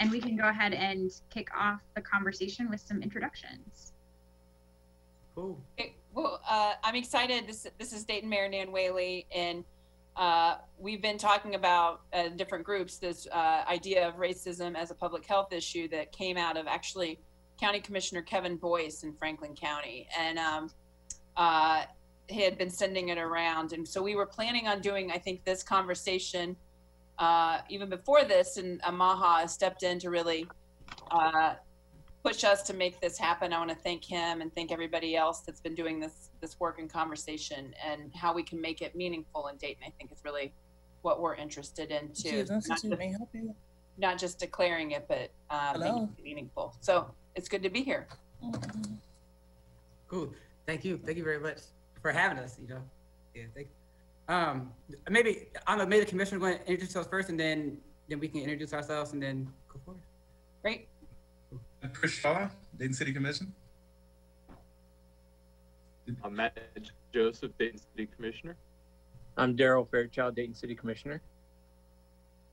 and we can go ahead and kick off the conversation with some introductions. Cool. Okay, well, uh, I'm excited. This this is Dayton Mayor Nan Whaley, and uh, we've been talking about uh, different groups this uh, idea of racism as a public health issue that came out of actually County Commissioner Kevin Boyce in Franklin County, and um, uh, he had been sending it around, and so we were planning on doing, I think, this conversation uh, even before this, and Amaha stepped in to really uh, push us to make this happen. I want to thank him and thank everybody else that's been doing this this work and conversation and how we can make it meaningful in Dayton. I think is really what we're interested in too. Kids Not just, may help you. not just declaring it, but uh, making it meaningful. So it's good to be here. Mhm. Cool. Thank you. Thank you very much for having us. You know. Yeah. Thank. Um. Maybe I don't know. Maybe the commissioner going to introduce us first, and then then we can introduce ourselves, and then go forward. Great. Chris Shaw, Dayton City Commission. I'm Matt Joseph, Dayton City Commissioner. I'm Darryl Fairchild, Dayton City Commissioner.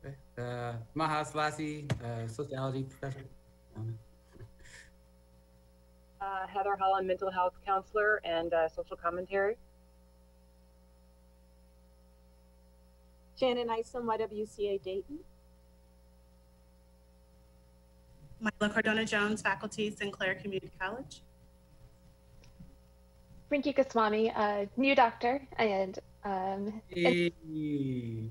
Okay. Uh, Maha Sellassie, uh, sociology professor. Um, Uh, Heather Holland, mental health counselor and uh, social commentary. Shannon Isom, YWCA Dayton. Myla Cardona Jones, faculty, Sinclair Community College. Rinki Goswami, uh, new doctor, and um, Hey.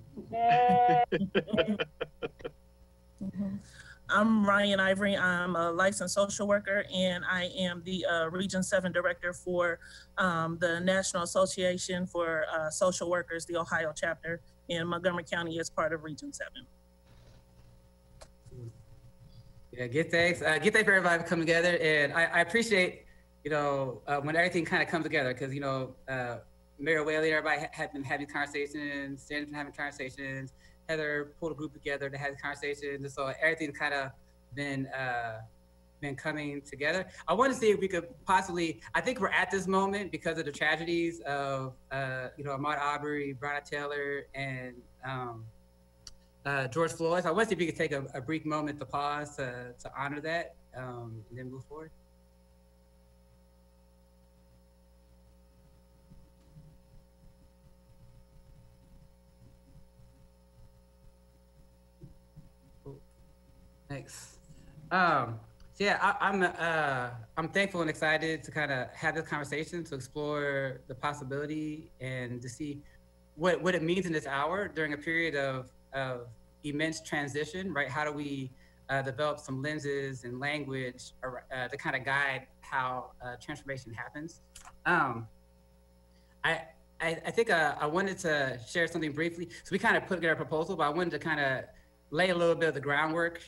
I'm Ryan Ivory. I'm a licensed social worker, and I am the uh, Region 7 Director for um, the National Association for uh, Social Workers, the Ohio chapter in Montgomery County as part of Region 7. Yeah, good thanks. Uh, get thanks for everybody coming together, and I, I appreciate, you know, uh, when everything kind of comes together because you know, uh, Mayor Whaley, everybody ha- had been having conversations, Sandy's been having conversations, Heather pulled a group together to have conversations, and so everything's kind of been uh, been coming together. I want to see if we could possibly. I think we're at this moment because of the tragedies of, uh, you know, Ahmaud Arbery, Breonna Taylor, and um, uh, George Floyd. So I want to see if we could take a, a brief moment to pause to, to honor that um, and then move forward. Thanks. Um, yeah, I, I'm uh, I'm thankful and excited to kind of have this conversation to explore the possibility and to see what what it means in this hour during a period of of immense transition, right? How do we uh, develop some lenses and language uh, to kind of guide how uh, transformation happens? Um, I, I, I think uh, I wanted to share something briefly. So we kind of put together a proposal, but I wanted to kind of lay a little bit of the groundwork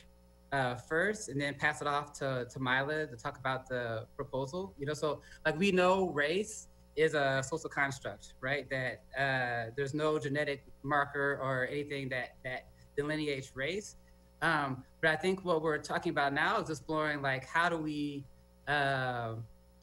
uh, first and then pass it off to, to Mila to talk about the proposal. You know, so like we know race is a social construct, right? That uh, there's no genetic marker or anything that that delineates race. Um, but I think what we're talking about now is exploring like how do we, uh,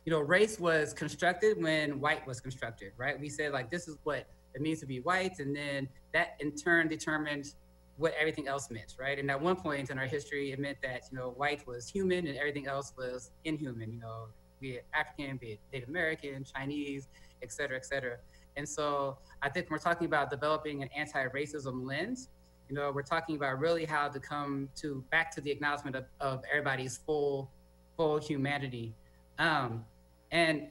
you know, race was constructed when white was constructed, right? We said like this is what it means to be white, and then that in turn determined what everything else meant, right? And at one point in our history, it meant that you know white was human and everything else was inhuman. You know, be it African, be it Native American, Chinese, et cetera, et cetera. And so I think we're talking about developing an anti-racism lens, you know, we're talking about really how to come to back to the acknowledgement of, of everybody's full, full humanity. Um, and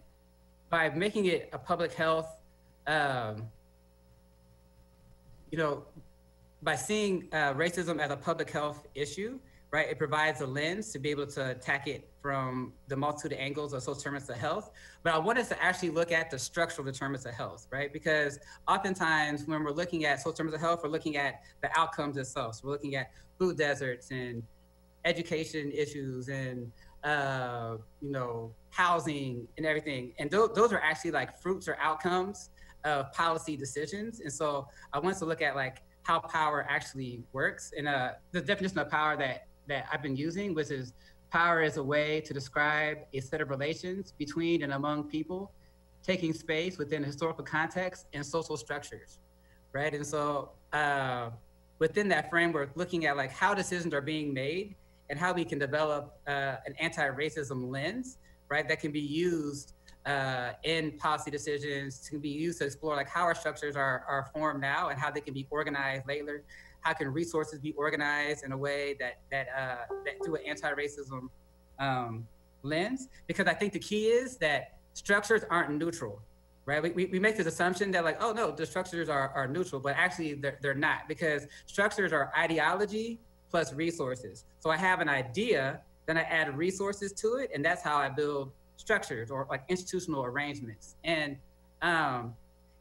by making it a public health, um, you know, by seeing uh, racism as a public health issue, right, it provides a lens to be able to attack it from the multitude of angles of social determinants of health. But I want us to actually look at the structural determinants of health, right? Because oftentimes when we're looking at social determinants of health, we're looking at the outcomes itself. So we're looking at food deserts and education issues and uh, you know housing and everything. And those those are actually like fruits or outcomes of policy decisions. And so I want us to look at like how power actually works and uh, the definition of power that that I've been using, which is power is a way to describe a set of relations between and among people, taking space within historical context and social structures, right? And so uh, within that framework, looking at like how decisions are being made and how we can develop uh, an anti-racism lens, right, that can be used uh, in policy decisions, to be used to explore like how our structures are, are formed now and how they can be organized later. How can resources be organized in a way that that, uh, that through an anti-racism um, lens? Because I think the key is that structures aren't neutral, right? We, we, we make this assumption that like, oh no, the structures are, are neutral, but actually they're, they're not because structures are ideology plus resources. So I have an idea, then I add resources to it, and that's how I build structures or like institutional arrangements. And um,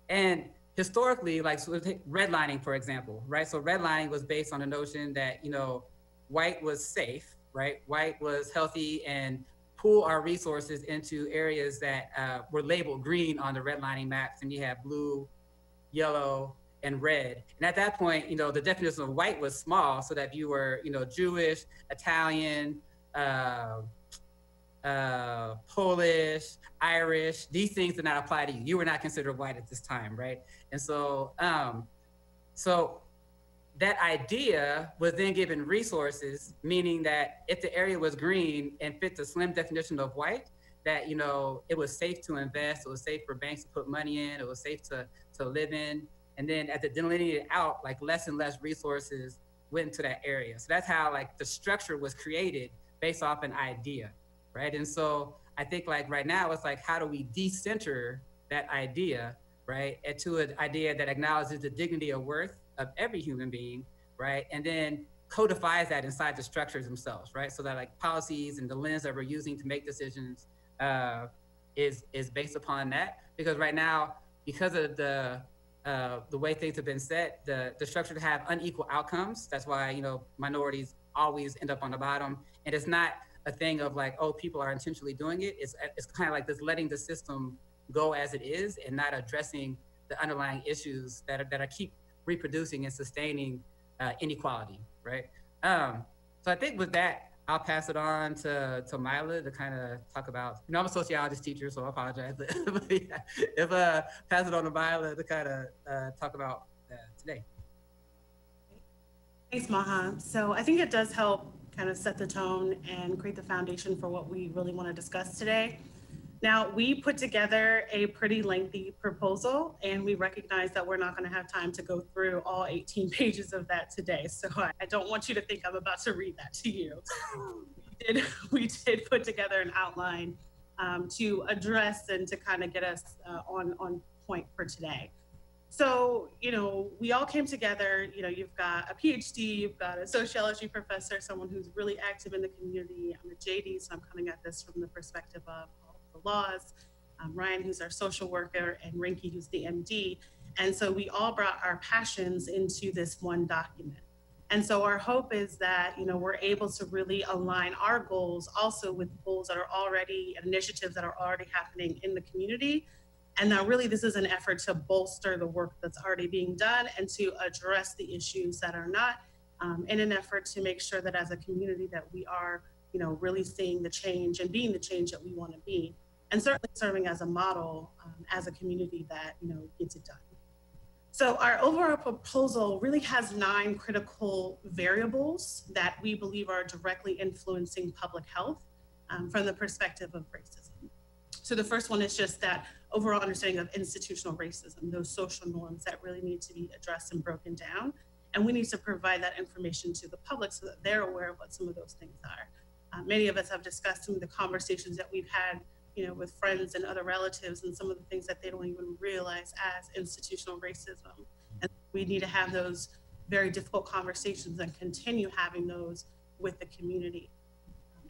and historically, like so redlining for example, right? So redlining was based on the notion that you know white was safe, right? White was healthy and pool our resources into areas that uh, were labeled green on the redlining maps, and you have blue, yellow, and red. And at that point, you know, the definition of white was small, so that if you were, you know, Jewish, Italian, uh, uh, Polish, Irish, these things did not apply to you. You were not considered white at this time, right? And so, um, so that idea was then given resources, meaning that if the area was green and fit the slim definition of white, that you know it was safe to invest, it was safe for banks to put money in, it was safe to to live in. And then as it delineated out, like less and less resources went into that area. So that's how like the structure was created based off an idea, right? And so I think like right now it's like how do we decenter that idea, right, to an idea that acknowledges the dignity of worth of every human being, right? And then codifies that inside the structures themselves, right? So that like policies and the lens that we're using to make decisions uh, is is based upon that. Because right now, because of the uh, the way things have been set, the the structure to have unequal outcomes. That's why you know minorities always end up on the bottom, and it's not a thing of like oh people are intentionally doing it. It's it's kind of like this letting the system go as it is and not addressing the underlying issues that are, that are keep reproducing and sustaining uh, inequality, right? Um, so I think with that, I'll pass it on to, to Mila to kind of talk about, you know, I'm a sociologist teacher, so I apologize. but yeah, if uh, pass it on to Mila to kind of uh, talk about uh, today. Thanks, Maha. So I think it does help kind of set the tone and create the foundation for what we really want to discuss today. Now, we put together a pretty lengthy proposal, and we recognize that we're not going to have time to go through all 18 pages of that today. So I don't want you to think I'm about to read that to you. we, did, we did put together an outline um, to address and to kind of get us uh, on, on point for today. So, you know, we all came together. You know, you've got a PhD, you've got a sociology professor, someone who's really active in the community. I'm a JD, so I'm coming at this from the perspective of all the laws, um, Ryan, who's our social worker, and Rinky, who's the MD. And so we all brought our passions into this one document. And so our hope is that, you know, we're able to really align our goals also with goals that are already initiatives that are already happening in the community. And now, really this is an effort to bolster the work that's already being done and to address the issues that are not um, in an effort to make sure that as a community that we are, you know, really seeing the change and being the change that we want to be and certainly serving as a model um, as a community that you know gets it done. So our overall proposal really has nine critical variables that we believe are directly influencing public health um, from the perspective of racism. So the first one is just that overall understanding of institutional racism, those social norms that really need to be addressed and broken down. And we need to provide that information to the public so that they're aware of what some of those things are. Uh, many of us have discussed some of the conversations that we've had you know, with friends and other relatives and some of the things that they don't even realize as institutional racism. And we need to have those very difficult conversations and continue having those with the community.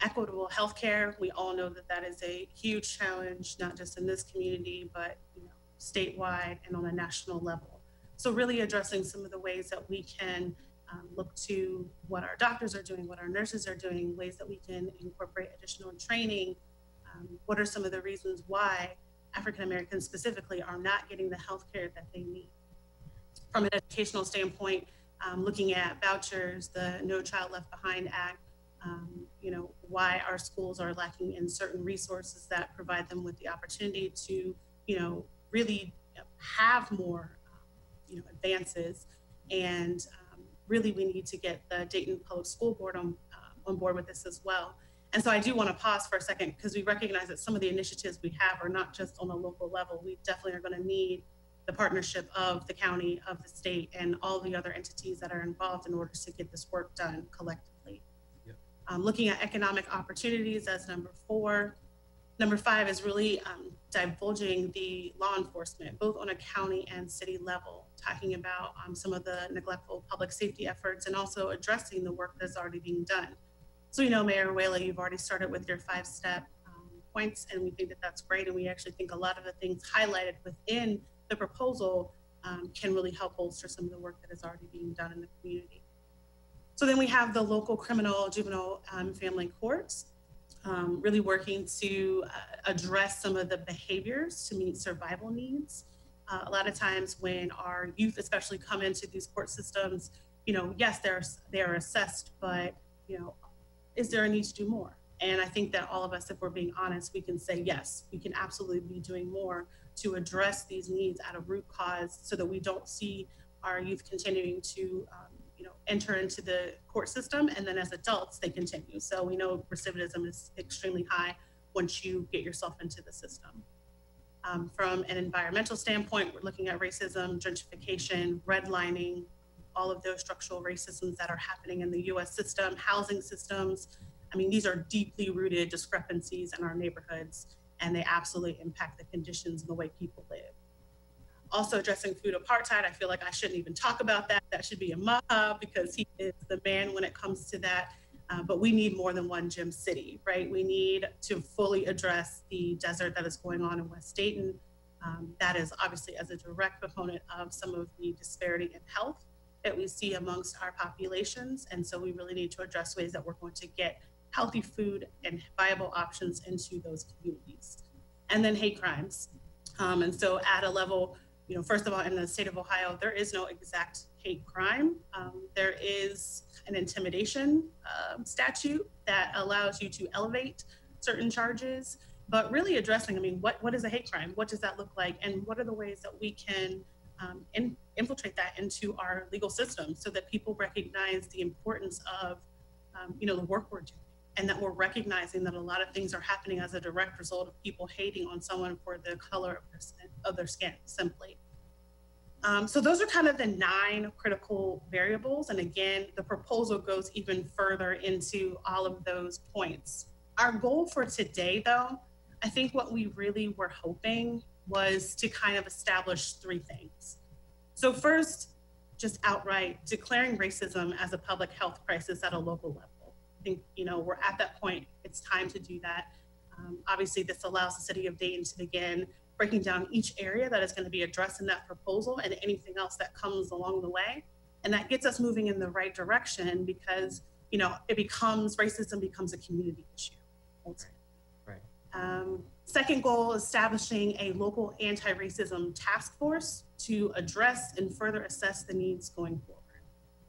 Equitable healthcare, we all know that that is a huge challenge, not just in this community, but you know, statewide and on a national level. So really addressing some of the ways that we can um, look to what our doctors are doing, what our nurses are doing, ways that we can incorporate additional training, um, what are some of the reasons why African Americans specifically are not getting the health care that they need? From an educational standpoint, um, looking at vouchers, the No Child Left Behind Act, um, you know, why our schools are lacking in certain resources that provide them with the opportunity to, you know, really have more, um, you know, advances. And um, really, we need to get the Dayton Public School Board on, uh, on board with this as well. And so I do want to pause for a second because we recognize that some of the initiatives we have are not just on a local level. We definitely are going to need the partnership of the county, of the state, and all the other entities that are involved in order to get this work done collectively. Um, looking at economic opportunities as number four. Number five is really um, divulging the law enforcement, both on a county and city level, talking about um, some of the neglectful public safety efforts and also addressing the work that's already being done. So, you know, Mayor Whaley, you've already started with your five step um, points, and we think that that's great. And we actually think a lot of the things highlighted within the proposal um, can really help bolster some of the work that is already being done in the community. So then we have the local criminal juvenile um, family courts, um, really working to uh, address some of the behaviors to meet survival needs. Uh, a lot of times when our youth especially come into these court systems, you know, yes, they're, they're assessed, but, you know, is there a need to do more? And I think that all of us, if we're being honest, we can say, yes, we can absolutely be doing more to address these needs at a root cause so that we don't see our youth continuing to um, know enter into the court system and then as adults they continue. So we know recidivism is extremely high once you get yourself into the system. Um, from an environmental standpoint we're looking at racism gentrification redlining all of those structural racisms that are happening in the us system housing systems. I mean these are deeply rooted discrepancies in our neighborhoods and they absolutely impact the conditions and the way people live. Also addressing food apartheid, I feel like I shouldn't even talk about that. That should be a Maha because he is the man when it comes to that. Uh, but we need more than one Gem City, right? We need to fully address the desert that is going on in West Dayton. Um, that is obviously as a direct component of some of the disparity in health that we see amongst our populations. And so we really need to address ways that we're going to get healthy food and viable options into those communities. And then hate crimes. Um, and so at a level, you know, first of all, in the state of Ohio, there is no exact hate crime. Um, there is an intimidation uh, statute that allows you to elevate certain charges, but really addressing, I mean, what, what is a hate crime? What does that look like? And what are the ways that we can um, in, infiltrate that into our legal system so that people recognize the importance of, um, you know, the work we're doing and that we're recognizing that a lot of things are happening as a direct result of people hating on someone for the color of their skin, simply. Um, so those are kind of the nine critical variables. And again, the proposal goes even further into all of those points. Our goal for today, though, I think what we really were hoping was to kind of establish three things. So first, just outright declaring racism as a public health crisis at a local level think, you know, we're at that point. It's time to do that. Um, obviously, this allows the city of Dayton to begin breaking down each area that is going to be addressed in that proposal and anything else that comes along the way. And that gets us moving in the right direction because, you know, it becomes racism becomes a community issue. Right. Um, second goal, establishing a local anti-racism task force to address and further assess the needs going forward.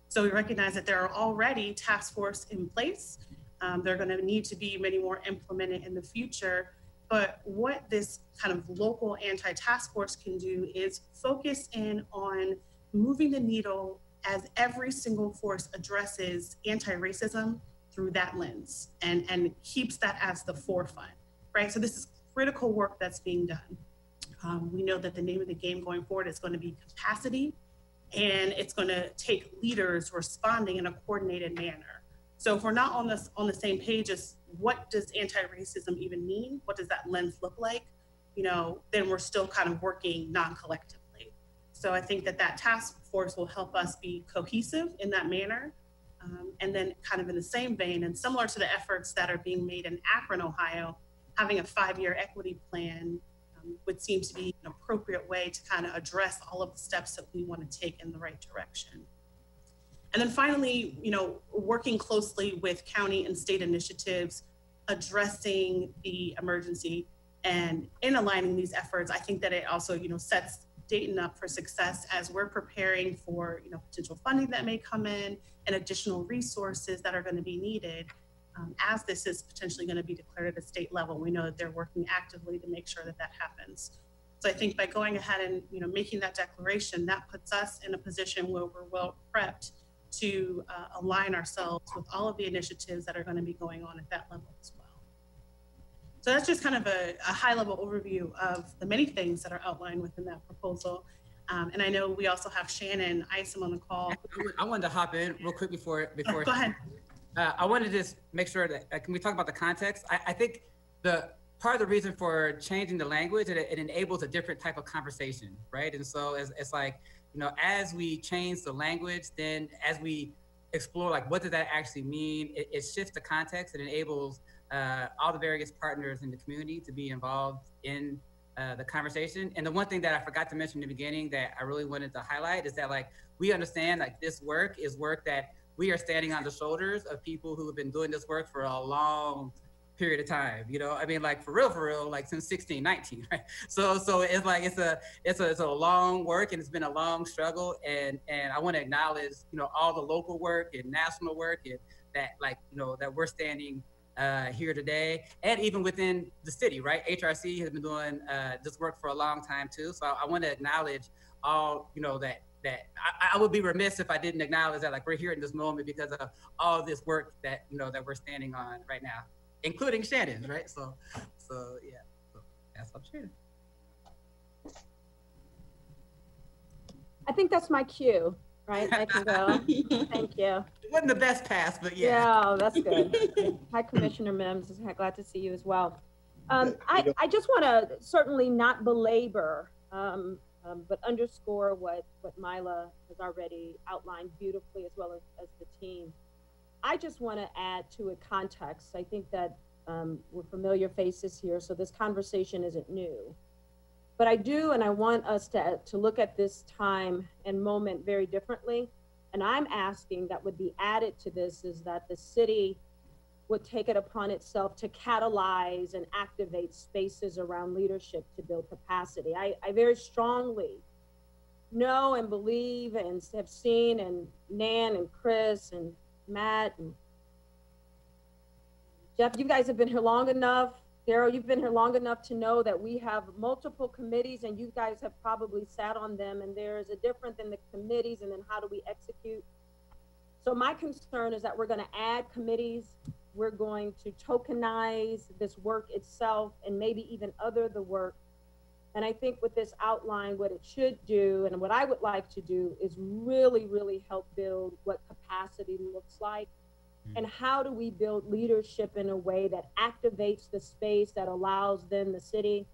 So we recognize that there are already task force in place. Um, there are going to need to be many more implemented in the future. But what this kind of local anti task force can do is focus in on moving the needle as every single force addresses anti racism through that lens and, and keeps that as the forefront, right? So this is critical work that's being done. Um, we know that the name of the game going forward is going to be capacity and it's going to take leaders responding in a coordinated manner. So if we're not on this on the same page as what does anti-racism even mean? What does that lens look like? You know, then we're still kind of working non-collectively. So I think that that task force will help us be cohesive in that manner. Um, and then kind of in the same vein and similar to the efforts that are being made in Akron, Ohio, having a five-year equity plan would seem to be an appropriate way to kind of address all of the steps that we want to take in the right direction. And then finally, you know, working closely with county and state initiatives addressing the emergency and in aligning these efforts, I think that it also, you know, sets Dayton up for success as we're preparing for, you know, potential funding that may come in and additional resources that are going to be needed um, as this is potentially going to be declared at a state level. We know that they're working actively to make sure that that happens. So I think by going ahead and you know making that declaration, that puts us in a position where we're well prepped to uh, align ourselves with all of the initiatives that are going to be going on at that level as well. So that's just kind of a, a high level overview of the many things that are outlined within that proposal. Um, and I know we also have Shannon Isom on the call. I wanted to hop in real quick before before. Oh, go ahead. Uh, I wanted to just make sure that uh, can we talk about the context? I, I think the part of the reason for changing the language it, it enables a different type of conversation, right? And so it's, it's like you know as we change the language, then as we explore like what does that actually mean, it, it shifts the context. It enables uh, all the various partners in the community to be involved in uh, the conversation. And the one thing that I forgot to mention in the beginning that I really wanted to highlight is that like we understand like this work is work that we are standing on the shoulders of people who have been doing this work for a long period of time you know i mean like for real for real like since 16 19 right so so it's like it's a it's a it's a long work and it's been a long struggle and and i want to acknowledge you know all the local work and national work and that like you know that we're standing uh, here today, and even within the city, right? HRC has been doing uh, this work for a long time too. So I, I want to acknowledge all, you know, that that I, I, would be remiss if I didn't acknowledge that like we're here in this moment because of all this work that you know that we're standing on right now, including Shannon, right? So, so yeah, so that's up Shannon. I think that's my cue right? I can go. Thank you. It wasn't the best pass, but yeah. Yeah, oh, that's good. Hi, Commissioner Mims. Glad to see you as well. Um, I, I just want to certainly not belabor, um, um, but underscore what, what Mila has already outlined beautifully as well as, as the team. I just want to add to a context. I think that um, we're familiar faces here, so this conversation isn't new. But I do, and I want us to, to look at this time and moment very differently. And I'm asking that would be added to this is that the city would take it upon itself to catalyze and activate spaces around leadership to build capacity. I, I very strongly know and believe and have seen and Nan and Chris and Matt and Jeff, you guys have been here long enough Darryl, you've been here long enough to know that we have multiple committees and you guys have probably sat on them and there is a difference in the committees and then how do we execute. So my concern is that we're going to add committees. We're going to tokenize this work itself and maybe even other the work. And I think with this outline, what it should do and what I would like to do is really, really help build what capacity looks like hmm. and how do we build leadership in a way that activates the space that allows then the city,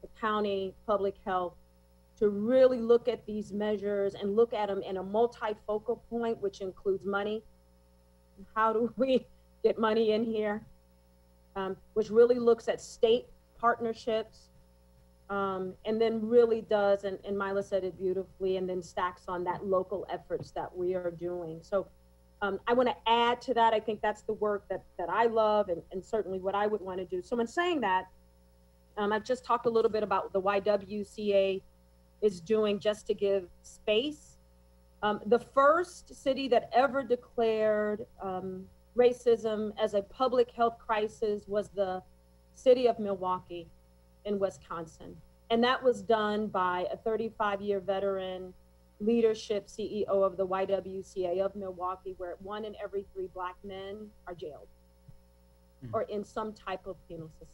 the county, public health to really look at these measures and look at them in a multifocal point, which includes money. How do we get money in here? Um, which really looks at state partnerships um, and then really does, and, and Mila said it beautifully, and then stacks on that local efforts that we are doing. So um, I want to add to that. I think that's the work that, that I love and, and certainly what I would want to do. So in saying that, um, I've just talked a little bit about the YWCA is doing just to give space. Um, the first city that ever declared um, racism as a public health crisis was the city of Milwaukee in Wisconsin. And that was done by a 35 year veteran leadership CEO of the YWCA of Milwaukee, where one in every three Black men are jailed mm-hmm. or in some type of penal system.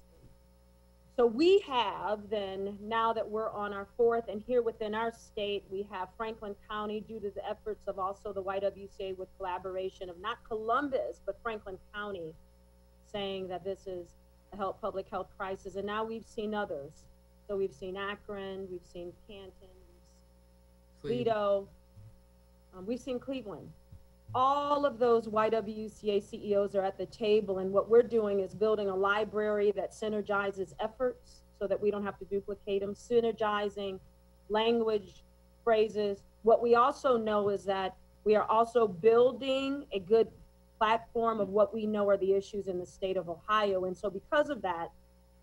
So we have then, now that we're on our fourth, and here within our state, we have Franklin County due to the efforts of also the YWCA with collaboration of not Columbus, but Franklin County saying that this is a health, public health crisis. And now we've seen others. So we've seen Akron, we've seen Canton, Toledo. Um, we've seen Cleveland. All of those YWCA CEOs are at the table, and what we're doing is building a library that synergizes efforts so that we don't have to duplicate them, synergizing language, phrases. What we also know is that we are also building a good platform of what we know are the issues in the state of Ohio. And so, because of that,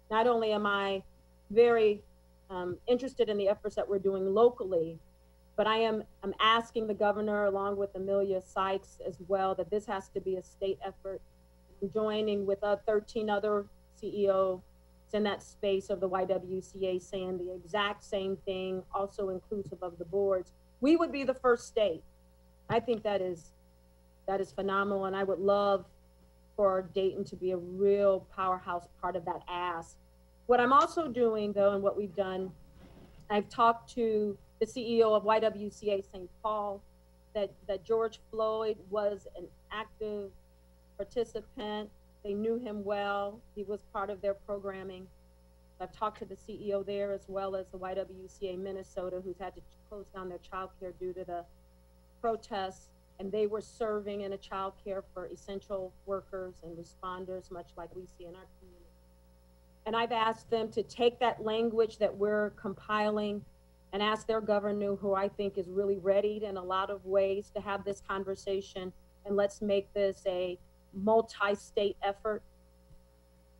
not only am I very um, interested in the efforts that we're doing locally, but I am I'm asking the governor, along with Emilia Sykes as well, that this has to be a state effort. I'm joining with uh, 13 other CEOs in that space of the YWCA saying the exact same thing, also inclusive of the boards. We would be the first state. I think that is that is phenomenal, and I would love for Dayton to be a real powerhouse part of that ask. What I'm also doing, though, and what we've done, I've talked to the CEO of YWCA St. Paul, that, that George Floyd was an active participant. They knew him well. He was part of their programming. I've talked to the CEO there as well as the YWCA Minnesota, who's had to close down their childcare due to the protests. And they were serving in a childcare for essential workers and responders, much like we see in our community. And I've asked them to take that language that we're compiling and ask their governor, who I think is really ready in a lot of ways to have this conversation. And let's make this a multi-state effort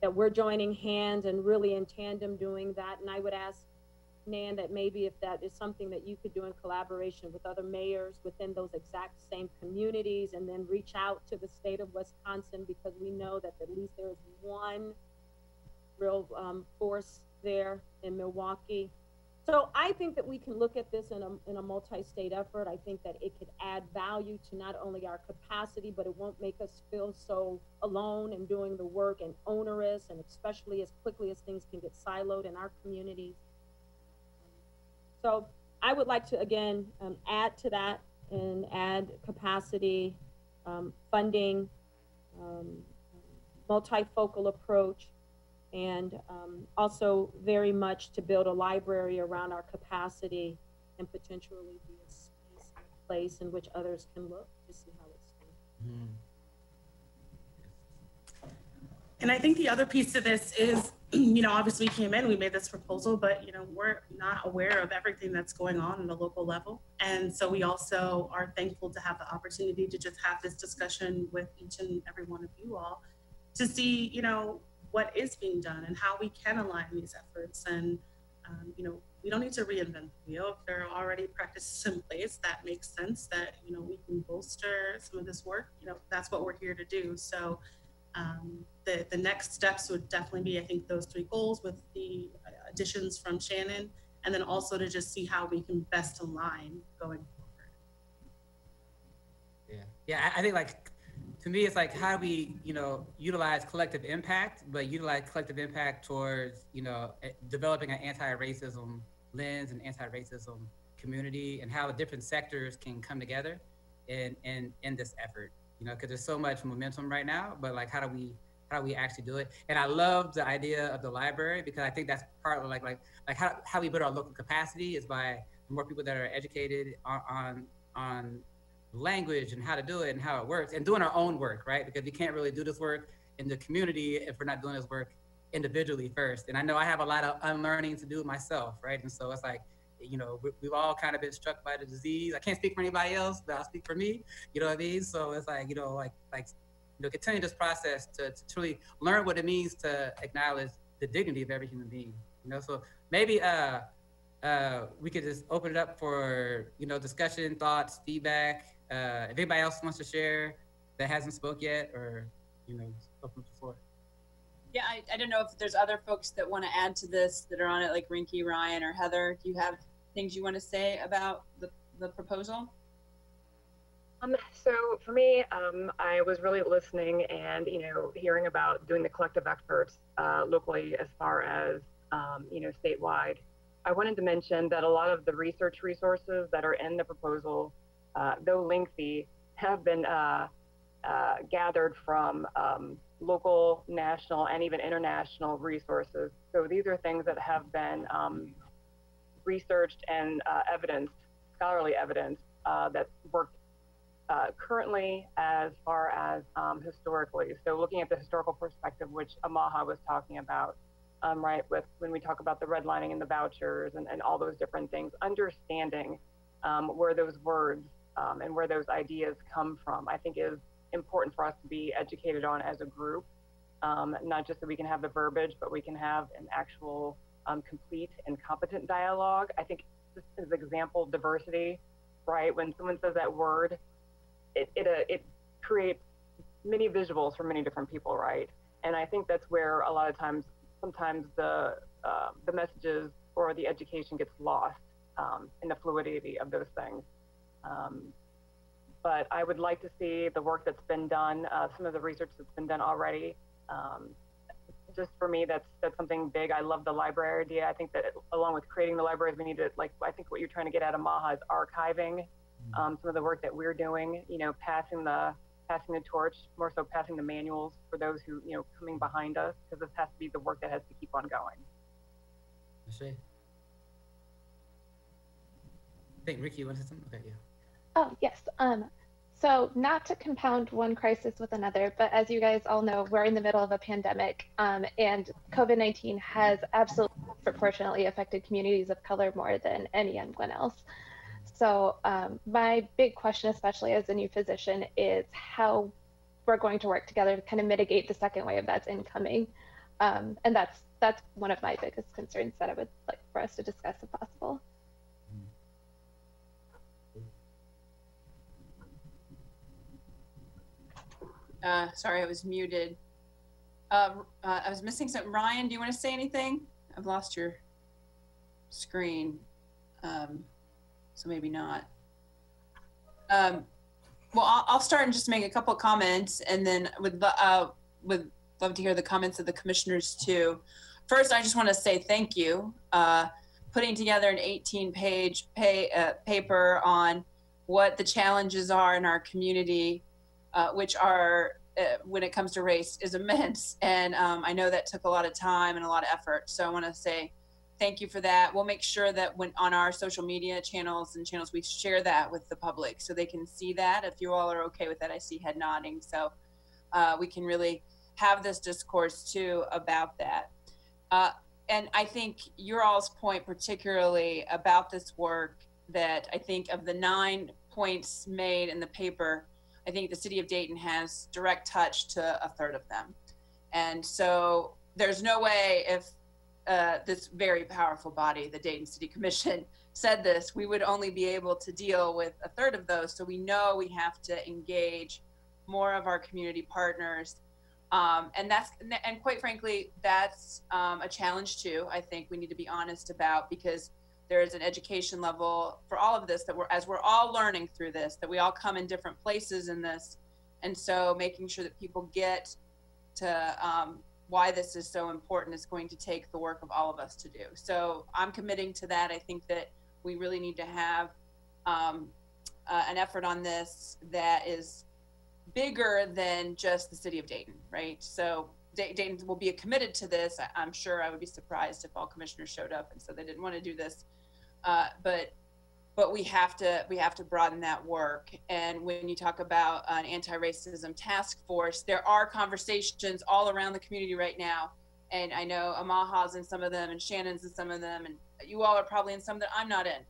that we're joining hands and really in tandem doing that. And I would ask Nan that maybe if that is something that you could do in collaboration with other mayors within those exact same communities and then reach out to the state of Wisconsin because we know that at least there is one real um, force there in Milwaukee. So I think that we can look at this in a, in a multi-state effort. I think that it could add value to not only our capacity, but it won't make us feel so alone in doing the work and onerous, and especially as quickly as things can get siloed in our communities. So I would like to, again, um, add to that and add capacity, um, funding, um, multifocal approach, and um, also very much to build a library around our capacity and potentially be a space, a place in which others can look to see how it's done. And I think the other piece to this is, you know, obviously we came in, we made this proposal, but you know, we're not aware of everything that's going on in the local level. And so we also are thankful to have the opportunity to just have this discussion with each and every one of you all to see, you know, what is being done and how we can align these efforts. And, um, you know, we don't need to reinvent the wheel. If there are already practices in place that makes sense that, you know, we can bolster some of this work, you know, that's what we're here to do. So um, the, the next steps would definitely be, I think, those three goals with the additions from Shannon, and then also to just see how we can best align going forward. Yeah, yeah. I, I think like to me, it's like how do we, you know, utilize collective impact, but utilize collective impact towards, you know, developing an anti-racism lens and anti-racism community, and how the different sectors can come together in in in this effort. You know, because there's so much momentum right now, but like, how do we how do we actually do it? And I love the idea of the library because I think that's part of like like like how how we build our local capacity is by more people that are educated on on, on language and how to do it and how it works and doing our own work, right? Because we can't really do this work in the community if we're not doing this work individually first. And I know I have a lot of unlearning to do myself, right? And so it's like, you know, we, have all kind of been struck by the disease. I can't speak for anybody else, but I'll speak for me. You know what I mean? So it's like, you know, like, like, you know, continue this process to, to truly learn what it means to acknowledge the dignity of every human being. You know, so maybe uh, uh, we could just open it up for you know discussion, thoughts, feedback. Uh, if anybody else wants to share that hasn't spoke yet, or you know, open the floor. Yeah, I, I don't know if there's other folks that want to add to this that are on it, like Rinky, Ryan, or Heather. Do you have things you want to say about the, the proposal? Um, so for me, um, I was really listening and, you know, hearing about doing the collective efforts uh, locally as far as, um, you know, statewide. I wanted to mention that a lot of the research resources that are in the proposal, though lengthy, have been uh, uh gathered from um, local, national, and even international resources. So these are things that have been um, researched and uh, evidenced, scholarly evidence uh, that's worked uh, currently as far as um, historically. So looking at the historical perspective, which Amaha was talking about, um, right, with when we talk about the redlining and the vouchers and, and all those different things, understanding um, where those words um, and where those ideas come from, I think is important for us to be educated on as a group, um, not just so we can have the verbiage, but we can have an actual um, complete and competent dialogue. I think this is example diversity, right? When someone says that word, it it, uh, it creates many visuals for many different people, right? And I think that's where a lot of times, sometimes the uh, the messages or the education gets lost um, in the fluidity of those things. Um, but I would like to see the work that's been done, uh, some of the research that's been done already. Um, just for me, that's that's something big. I love the library idea. I think that along with creating the libraries, we need to like. I think what you're trying to get out of Maha is archiving um, some of the work that we're doing. You know, passing the passing the torch, more so passing the manuals for those who you know coming behind us, because this has to be the work that has to keep on going. Shay. I think Ricky wanted something. Okay, yeah. Oh, yes. Um, so not to compound one crisis with another, but as you guys all know, we're in the middle of a pandemic, um, and COVID-19 has absolutely proportionately affected communities of color more than anyone else. So um, my big question, especially as a new physician, is how we're going to work together to kind of mitigate the second wave that's incoming. Um, and that's that's one of my biggest concerns that I would like for us to discuss if possible. Uh, sorry, I was muted. Uh, uh, I was missing something. Ryan, do you want to say anything? I've lost your screen. Um, so maybe not. Um, well, I'll, I'll start and just make a couple of comments, and then would uh, would love to hear the comments of the commissioners too. First, I just want to say thank you. Uh, putting together an 18-page pay, uh, paper on what the challenges are in our community uh, which are uh, when it comes to race is immense. And um, i know that took a lot of time and a lot of effort. So i want to say thank you for that. We'll make sure that when on our social media channels and channels we share that with the public so they can see that. If you all are okay with that i see head nodding. So uh, we can really have this discourse too about that. Uh, and i think your all's point particularly about this work that i think of the nine points made in the paper I think the city of Dayton has direct touch to a third of them. And so there's no way if uh, this very powerful body, the Dayton City Commission, said this, we would only be able to deal with a third of those. So we know we have to engage more of our community partners. Um, and that's, and quite frankly, that's um, a challenge too. I think we need to be honest about because there is an education level for all of this that we're as we're all learning through this that we all come in different places in this and so making sure that people get to um, why this is so important is going to take the work of all of us to do so i'm committing to that i think that we really need to have um, uh, an effort on this that is bigger than just the city of dayton right so Dayton will be committed to this. I'm sure I would be surprised if all commissioners showed up and so they didn't want to do this. Uh, but but we have to we have to broaden that work. And when you talk about an anti-racism task force, there are conversations all around the community right now. And I know Amaha's in some of them, and Shannon's in some of them, and you all are probably in some that I'm not in.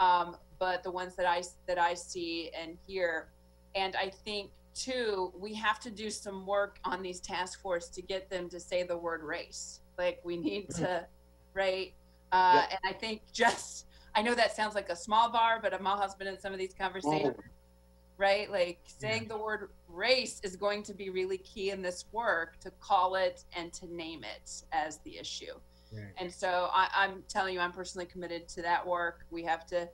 Um, but the ones that I that I see and hear, and I think too, we have to do some work on these task force to get them to say the word race. Like we need to, right? Uh, yeah. And I think just I know that sounds like a small bar, but I'm all husband in some of these conversations, oh. right? Like saying the word race is going to be really key in this work to call it and to name it as the issue. Right. And so I, am telling you, I'm personally committed to that work. We have to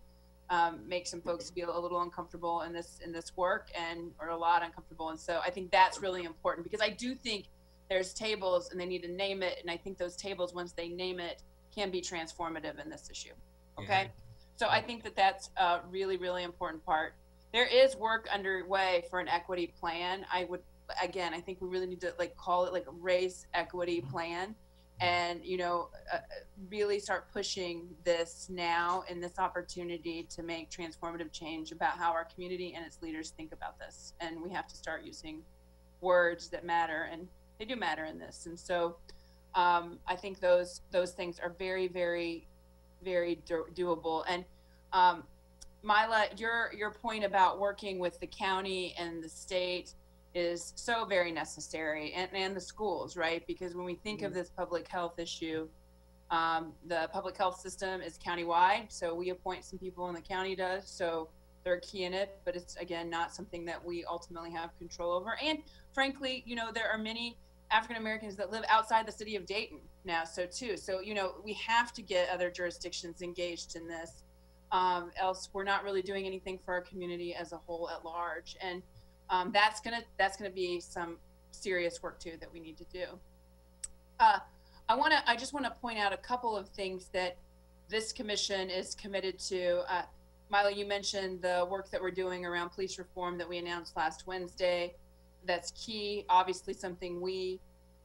um, make some folks feel a little uncomfortable in this in this work, and or a lot uncomfortable. And so I think that's really important because I do think there's tables and they need to name it, and I think those tables, once they name it, can be transformative in this issue. Okay. Yeah. So I think that that's a really, really important part. There is work underway for an equity plan. I would, again, I think we really need to like call it like a race equity mm-hmm. plan and you know uh, really start pushing this now in this opportunity to make transformative change about how our community and its leaders think about this and we have to start using words that matter and they do matter in this and so um, i think those those things are very very very do- doable. And um, Mila, your your point about working with the county and the state is so very necessary, and, and the schools, right? Because when we think mm-hmm. of this public health issue, um, the public health system is countywide, so we appoint some people, and the county does. So they're key in it, but it's again not something that we ultimately have control over. And frankly, you know, there are many African Americans that live outside the city of Dayton now, so too. So, you know, we have to get other jurisdictions engaged in this. Um, else, we're not really doing anything for our community as a whole at large, and um, that's gonna that's gonna be some serious work too that we need to do. Uh, I want to I just want to point out a couple of things that this commission is committed to. Uh, Milo, you mentioned the work that we're doing around police reform that we announced last Wednesday. That's key. Obviously, something we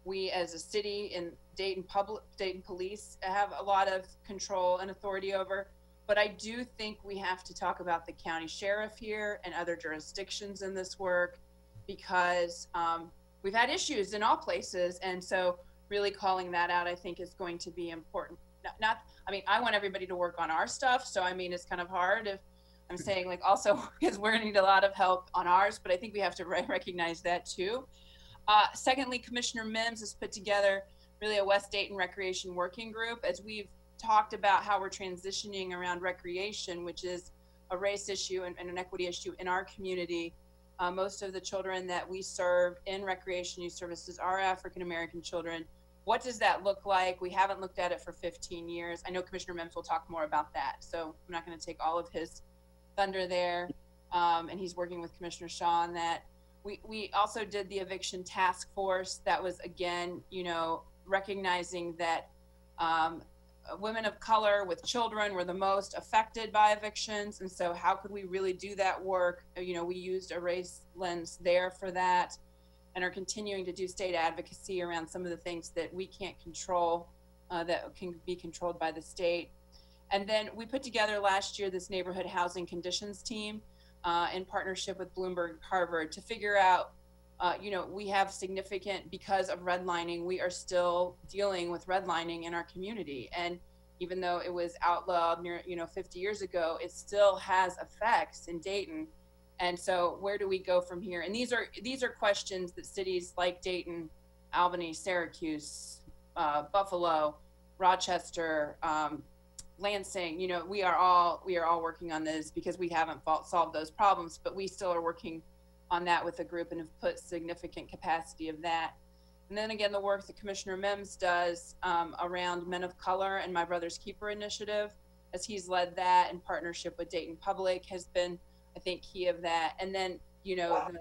we as a city in Dayton Public Dayton Police have a lot of control and authority over. But I do think we have to talk about the county sheriff here and other jurisdictions in this work because um, we've had issues in all places, and so really calling that out, I think, is going to be important. Not, not I mean, I want everybody to work on our stuff, so I mean, it's kind of hard if I'm saying like also because we're gonna need a lot of help on ours, but I think we have to re- recognize that too. Uh, secondly, Commissioner Mims has put together really a West Dayton Recreation Working Group as we've talked about how we're transitioning around recreation, which is a race issue and, and an equity issue in our community. Uh, most of the children that we serve in recreation youth services are African American children. What does that look like? We haven't looked at it for 15 years. I know Commissioner Mims will talk more about that, so I'm not going to take all of his thunder there. Um, and he's working with Commissioner Shaw on that. We, we also did the eviction task force. That was again, you know, recognizing that um, women of color with children were the most affected by evictions. And so, how could we really do that work? You know, we used a race lens there for that and are continuing to do state advocacy around some of the things that we can't control uh, that can be controlled by the state. And then we put together last year this neighborhood housing conditions team uh, in partnership with Bloomberg Harvard to figure out, uh, you know, we have significant, because of redlining, we are still dealing with redlining in our community. And even though it was outlawed near, you know, 50 years ago, it still has effects in Dayton. And so where do we go from here? And these are these are questions that cities like Dayton, Albany, Syracuse, uh, Buffalo, Rochester, um, Lansing, you know, we are all we are all working on this because we haven't solved those problems, but we still are working on that with the group and have put significant capacity of that. And then again, the work that Commissioner Mims does um, around Men of Color and My Brother's Keeper initiative, as he's led that in partnership with Dayton Public, has been, I think, key of that. And then, you know, the,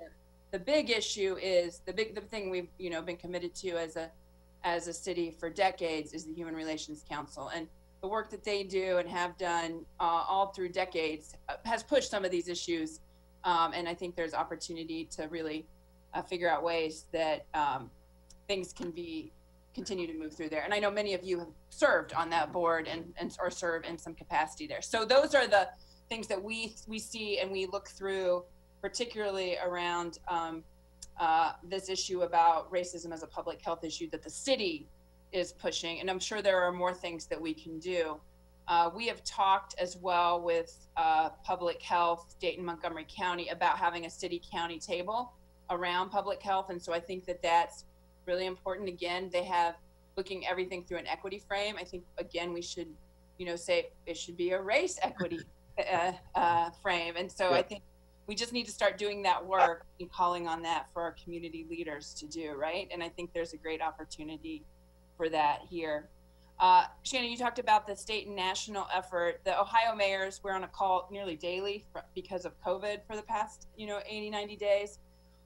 the big issue is the big the thing we've you know been committed to as a as a city for decades is the Human Relations Council and the work that they do and have done uh, all through decades uh, has pushed some of these issues. Um, and I think there's opportunity to really uh, figure out ways that um, things can be continue to move through there. And I know many of you have served on that board and, and or serve in some capacity there. So those are the things that we we see and we look through, particularly around um, uh, this issue about racism as a public health issue that the city is pushing, and I'm sure there are more things that we can do. Uh, we have talked as well with uh, public health, Dayton, Montgomery County, about having a city county table around public health. And so I think that that's really important. Again, they have looking everything through an equity frame. I think, again, we should, you know, say it should be a race equity uh, uh, frame. And so yeah. I think we just need to start doing that work and calling on that for our community leaders to do, right? And I think there's a great opportunity for that here. Uh, Shannon, you talked about the state and national effort. The Ohio mayors were on a call nearly daily for, because of COVID for the past, you know, 80, 90 days.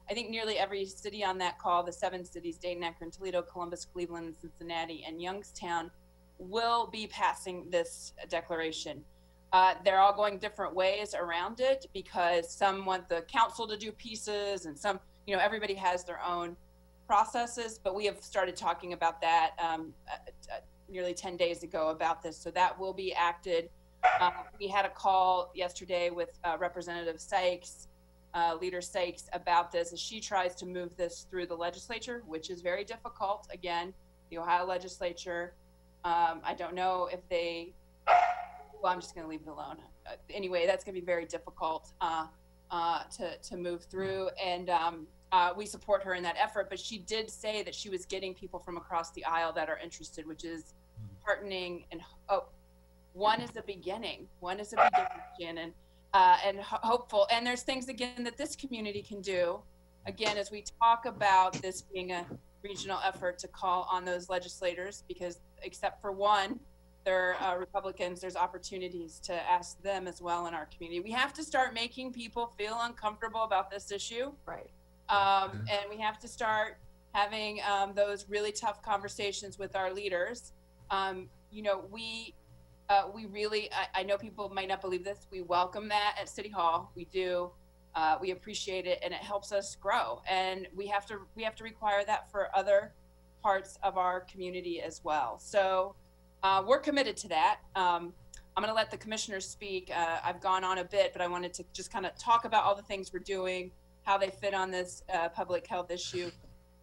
I think nearly every city on that call, the seven cities, Dayton, Akron, Toledo, Columbus, Cleveland, Cincinnati, and Youngstown, will be passing this declaration. Uh, they're all going different ways around it because some want the council to do pieces and some, you know, everybody has their own processes, but we have started talking about that um, uh, uh, nearly 10 days ago about this. So that will be acted. Uh, we had a call yesterday with uh, Representative Sykes, uh, Leader Sykes, about this as she tries to move this through the legislature, which is very difficult. Again, the Ohio legislature. Um, I don't know if they, well, I'm just going to leave it alone. Uh, anyway, that's going to be very difficult to, to move through. And um, uh, we support her in that effort. But she did say that she was getting people from across the aisle that are interested, which is heartening and oh, one is a beginning. One is a beginning, Shannon, uh, and ho- hopeful. And there's things again that this community can do. Again, as we talk about this being a regional effort to call on those legislators, because except for one, they're uh, Republicans, there's opportunities to ask them as well in our community. We have to start making people feel uncomfortable about this issue. Right. Um, and we have to start having um, those really tough conversations with our leaders. Um, you know, we uh, we really I, I know people might not believe this. We welcome that at City Hall. We do. Uh, we appreciate it, and it helps us grow. And we have to we have to require that for other parts of our community as well. So uh, we're committed to that. Um, I'm going to let the commissioners speak. Uh, I've gone on a bit, but I wanted to just kind of talk about all the things we're doing, how they fit on this uh, public health issue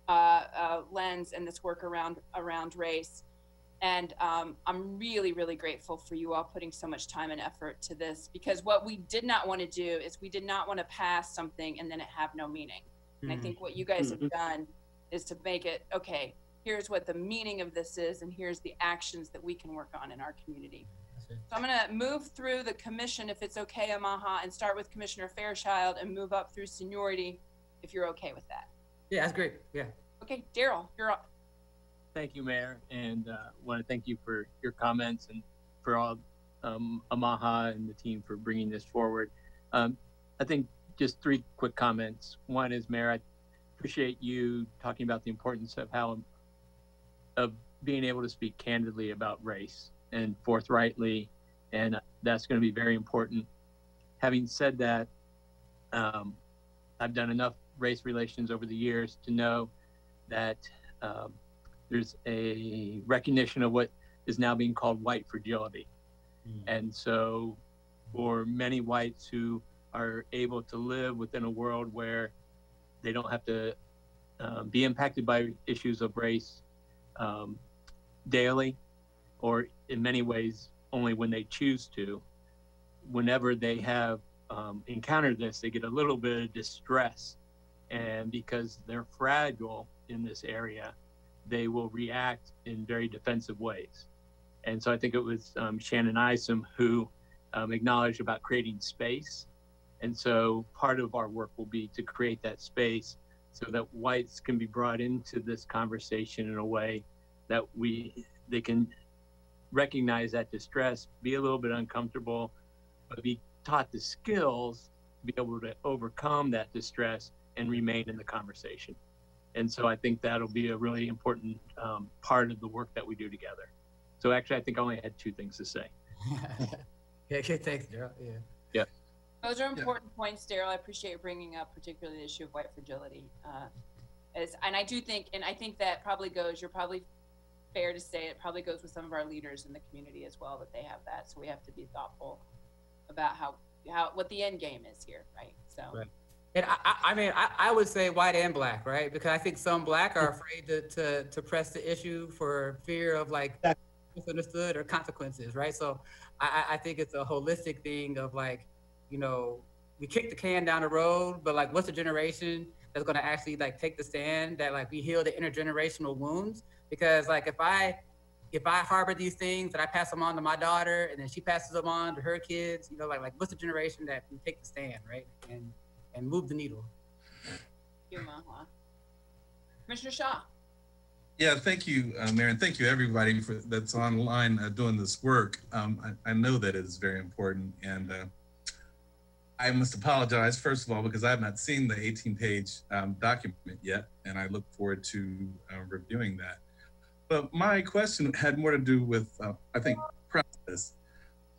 uh, uh, lens and this work around around race. And um, I'm really, really grateful for you all putting so much time and effort to this because what we did not want to do is we did not want to pass something and then it have no meaning. And I Mhm. think what you guys have done is to make it okay. Here's what the meaning of this is, and here's the actions that we can work on in our community. So I'm going to move through the commission, if it's okay, Amaha, and start with Commissioner Fairchild and move up through seniority, if you're okay with that. Yeah, that's great. Yeah. Okay, Darryl, you're up. Thank you, Mayor, and uh, want to thank you for your comments and for all um, Amaha and the team for bringing this forward. Um, I think just three quick comments. One is, Mayor, I appreciate you talking about the importance of how of being able to speak candidly about race and forthrightly, and that's going to be very important. Having said that, um, I've done enough race relations over the years to know that um, there's a recognition of what is now being called white fragility. And so, for many whites who are able to live within a world where they don't have to um, be impacted by issues of race um, daily, or in many ways, only when they choose to, whenever they have um, encountered this, they get a little bit of distress. And because they're fragile in this area, they will react in very defensive ways. And so I think it was um, Shannon Isom who um, acknowledged about creating space. And so part of our work will be to create that space so that whites can be brought into this conversation in a way that we they can recognize that distress, be a little bit uncomfortable, but be taught the skills to be able to overcome that distress and remain in the conversation. And so I think that'll be a really important um, part of the work that we do together. So actually, I think I only had two things to say. Yeah, okay, thanks, Darryl. Yeah. Yeah. Those are important points, Darryl. I appreciate you bringing up particularly the issue of white fragility. Uh, as, and I do think, and I think that probably goes, you're probably fair to say it probably goes with some of our leaders in the community as well, that they have that. So we have to be thoughtful about how, how, what the end game is here, right? So. Right. And I, I, I mean, I, I would say white and black, right? Because I think some black are afraid to, to, to press the issue for fear of like misunderstood or consequences, right? So I, I- I think it's a holistic thing of like, you know, we kick the can down the road, but like, what's the generation that's going to actually like take the stand that like we heal the intergenerational wounds? Because like, if I, if I harbor these things and I pass them on to my daughter and then she passes them on to her kids, you know, like, like what's the generation that can take the stand, right? And, and move the needle. Thank you, Maha. Commissioner Shaw. Yeah, thank you, uh, Mayor, and thank you everybody for that's online uh, doing this work. Um, I, I know that it is very important, and uh, I must apologize first of all because I have not seen the 18-page um, document yet, and I look forward to uh, reviewing that. But my question had more to do with, uh, I think, process.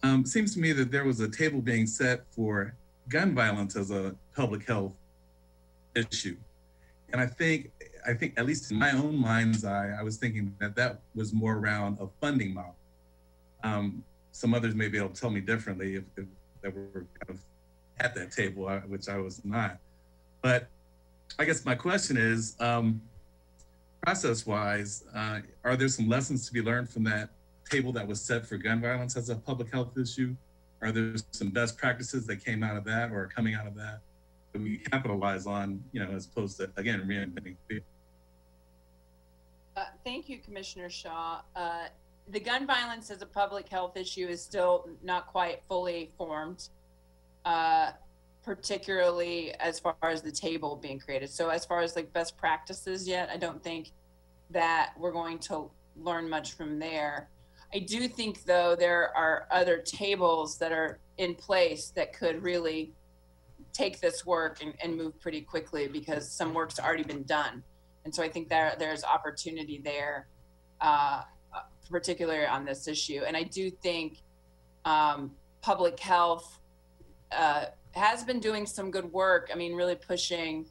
Um, seems to me that there was a table being set for gun violence as a public health issue. And I think, I think at least in my own mind's eye, I was thinking that that was more around a funding model. Um, some others may be able to tell me differently if, if that were kind of at that table, which I was not. But I guess my question is, um, process-wise, uh, are there some lessons to be learned from that table that was set for gun violence as a public health issue? Are there some best practices that came out of that or are coming out of that that we capitalize on, you know, as opposed to, again, reinventing? Uh, thank you, Commissioner Shaw. Uh, the gun violence as a public health issue is still not quite fully formed, uh, particularly as far as the table being created. So as far as like best practices yet, I don't think that we're going to learn much from there. I do think though there are other tables that are in place that could really take this work and, and move pretty quickly because some work's already been done. And so I think there there's opportunity there, uh, uh, particularly on this issue. And I do think um, public health uh, has been doing some good work. I mean, really pushing.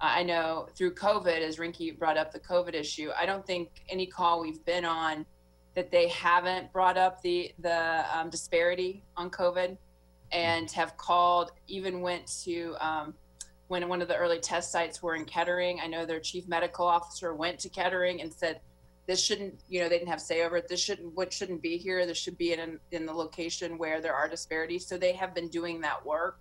I know through COVID, as Rinky brought up the COVID issue. I don't think any call we've been on that they haven't brought up the the um, disparity on COVID, and have called. Even went to um, when one of the early test sites were in Kettering. I know their chief medical officer went to Kettering and said, "This shouldn't. You know, they didn't have say over it. This shouldn't. What shouldn't be here. This should be in in the location where there are disparities." So they have been doing that work.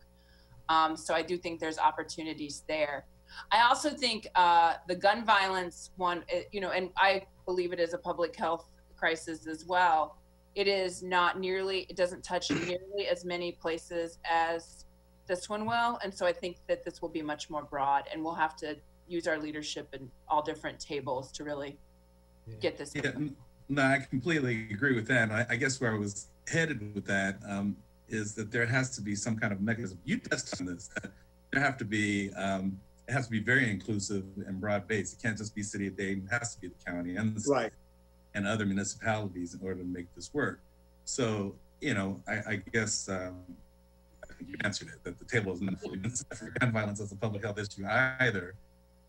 Um, so I do think there's opportunities there. I also think uh, the gun violence one, you know, and I believe it is a public health crisis as well. It is not nearly, it doesn't touch nearly as many places as this one will. And so I think that this will be much more broad and we'll have to use our leadership in all different tables to really get this. Yeah, no, I completely agree with that. I, I guess where I was headed with that um, is that there has to be some kind of mechanism. You touched on this. That there have to be um, it has to be very inclusive and broad based. It can't just be city of Dayton. It has to be the county and the state Right. And other municipalities in order to make this work. So you know, I, I guess um, I think you answered it that the table is not fully set for gun violence as a public health issue either.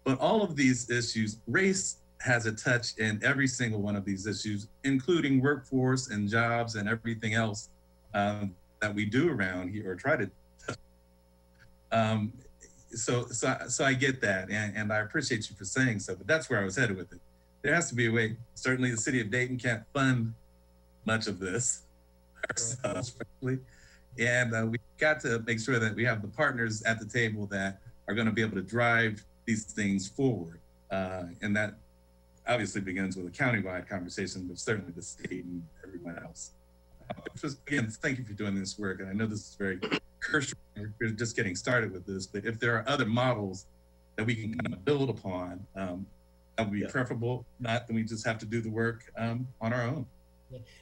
But all of these issues, race has a touch in every single one of these issues, including workforce and jobs and everything else um, that we do around here or try to. Um, so, so, so I get that, and, and I appreciate you for saying so. But that's where I was headed with it. There has to be a way. Certainly, the city of Dayton can't fund much of this ourselves, frankly. And uh, we got to make sure that we have the partners at the table that are going to be able to drive these things forward. Uh, and that obviously begins with a countywide conversation, but certainly the state and everyone else. Uh, just, again, thank you for doing this work. And I know this is very cursory. We're just getting started with this, but if there are other models that we can kind of build upon, um, that would be preferable. Not that we just have to do the work um, on our own.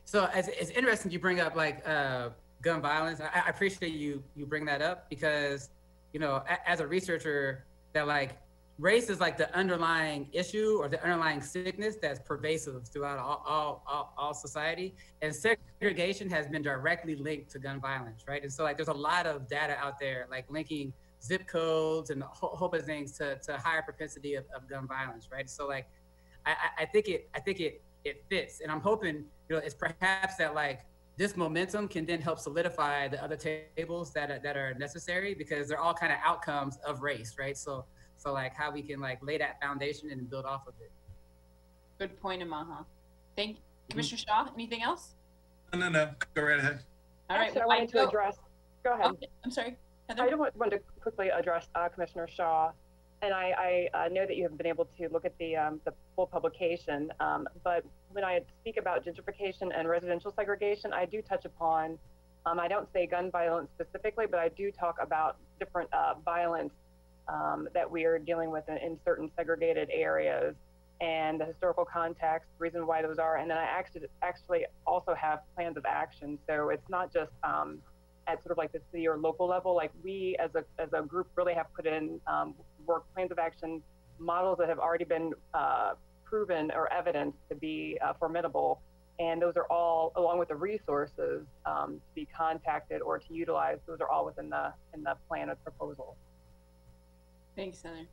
So it's, it's interesting you bring up like uh, gun violence. I, I appreciate you you bring that up because you know a, as a researcher that like race is like the underlying issue or the underlying sickness that's pervasive throughout all all, all, all society and segregation has been directly linked to gun violence right and so like there's a lot of data out there like linking zip codes and a whole, whole bunch of things to, to higher propensity of, of gun violence right so like I, I- I think it I think it it fits and I'm hoping you know it's perhaps that like this momentum can then help solidify the other tables that are, that are necessary because they're all kind of outcomes of race right so so like how we can like lay that foundation and build off of it Good point, Amaha. Thank Commissioner mm-hmm. Shaw. Anything else? No, no, no. Go right ahead. All right. Actually, I well, wanted to address, go ahead. Okay, I'm sorry. I just want- to quickly address uh, Commissioner Shaw. And I, I uh, know that you have been able to look at the, um, the full publication, um, but when I speak about gentrification and residential segregation, I do touch upon, um, I don't say gun violence specifically, but I do talk about different uh, violence um, that we are dealing with in, in certain segregated areas and the historical context, reason why those are, and then I actually actually also have plans of action. So it's not just um, at sort of like the city or local level. Like we as a as a group really have put in um, work plans of action models that have already been uh, proven or evidenced to be uh, formidable. And those are all, along with the resources um, to be contacted or to utilize, those are all within the in the plan of proposal. Thanks, Heather.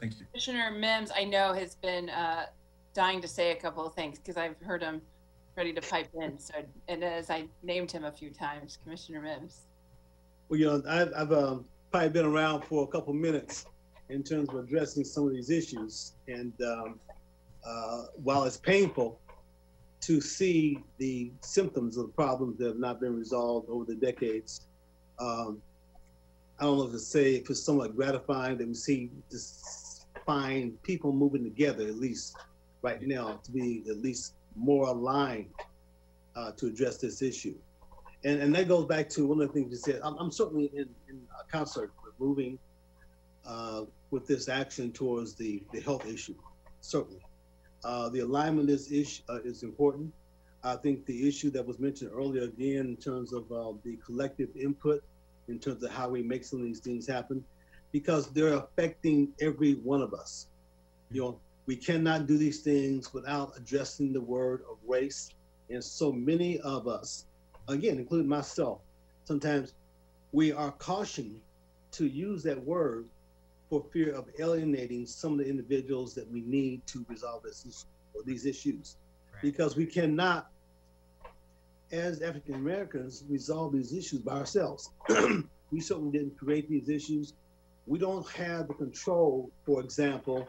Thank you. Commissioner Mims, I know has been uh, dying to say a couple of things because I've heard him ready to pipe in. So, and as I named him a few times, Commissioner Mims. Well, you know, I've, I've um, probably been around for a couple minutes in terms of addressing some of these issues. And um, uh, while it's painful to see the symptoms of the problems that have not been resolved over the decades, um, I don't know if to say if it's somewhat gratifying that we see this find people moving together at least right now to be at least more aligned uh, to address this issue. And, and that goes back to one of the things you said. I'm, I'm certainly in, in concert with moving uh, with this action towards the, the health issue, certainly. Uh, the alignment is, is, uh, is important. I think the issue that was mentioned earlier again in terms of uh, the collective input, in terms of how we make some of these things happen, because they're affecting every one of us. You know, we cannot do these things without addressing the word of race. And so many of us, again, including myself, sometimes we are cautioned to use that word for fear of alienating some of the individuals that we need to resolve this or these issues. Because we cannot, as African Americans, resolve these issues by ourselves. we certainly didn't create these issues. We don't have the control, for example,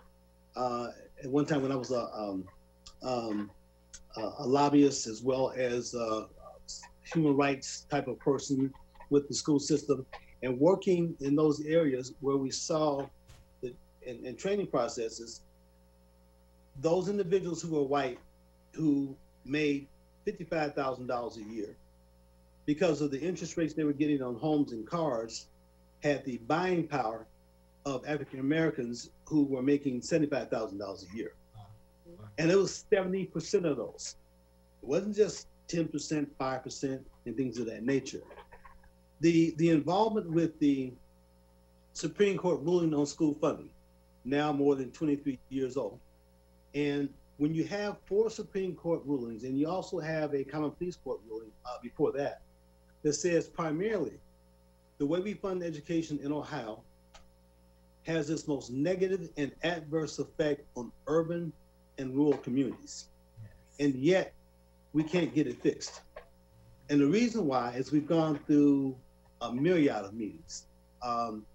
uh, at one time when I was a, um, um, a lobbyist as well as a human rights type of person with the school system and working in those areas where we saw the in, in training processes, those individuals who were white who made $55,000 a year because of the interest rates they were getting on homes and cars had the buying power of African Americans who were making $75,000 a year. And it was 70% of those. It wasn't just 10%, 5%, and things of that nature. The, the involvement with the Supreme Court ruling on school funding, now more than 23 years old. And when you have four Supreme Court rulings, and you also have a Common Pleas Court ruling uh, before that, that says primarily the way we fund education in Ohio has its most negative and adverse effect on urban and rural communities. And yet, we can't get it fixed. And the reason why is we've gone through a myriad of meetings. Um,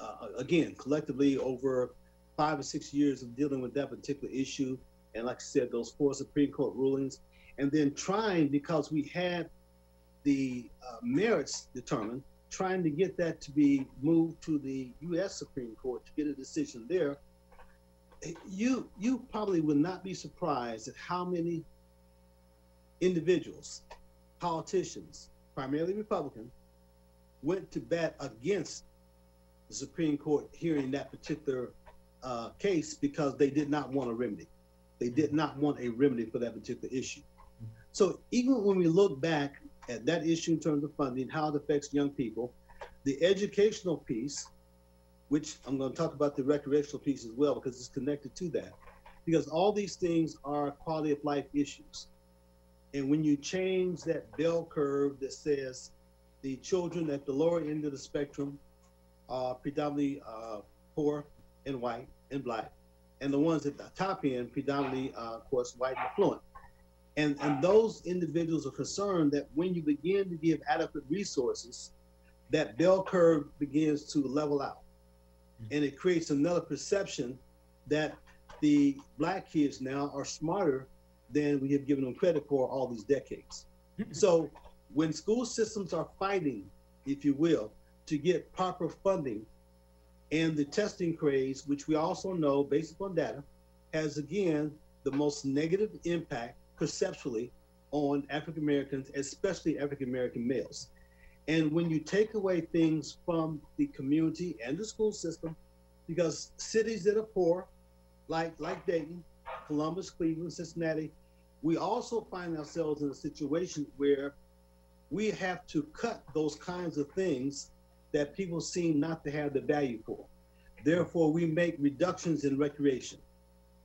uh, again, collectively over five or six years of dealing with that particular issue. And like I said, those four Supreme Court rulings. And then trying, because we had the uh, merits determined, trying to get that to be moved to the U.S. Supreme Court to get a decision there. You you probably would not be surprised at how many individuals, politicians, primarily Republican, went to bat against the Supreme Court hearing that particular uh, case because they did not want a remedy. They did not want a remedy for that particular issue. So even when we look back at that issue in terms of funding, how it affects young people, the educational piece, which I'm going to talk about the recreational piece as well because it's connected to that, because all these things are quality of life issues. And when you change that bell curve that says the children at the lower end of the spectrum are predominantly uh, poor and white and black, and the ones at the top end predominantly, uh, of course, white and affluent. And, and those individuals are concerned that when you begin to give adequate resources, that bell curve begins to level out. Hmm. And it creates another perception that the black kids now are smarter than we have given them credit for all these decades. Hmm. so when school systems are fighting, if you will, to get proper funding and the testing craze, which we also know based upon data, has again the most negative impact perceptually on African Americans, especially African American males. And when you take away things from the community and the school system, because cities that are poor, like like Dayton, Columbus, Cleveland, Cincinnati, we also find ourselves in a situation where we have to cut those kinds of things that people seem not to have the value for. Therefore, we make reductions in recreation.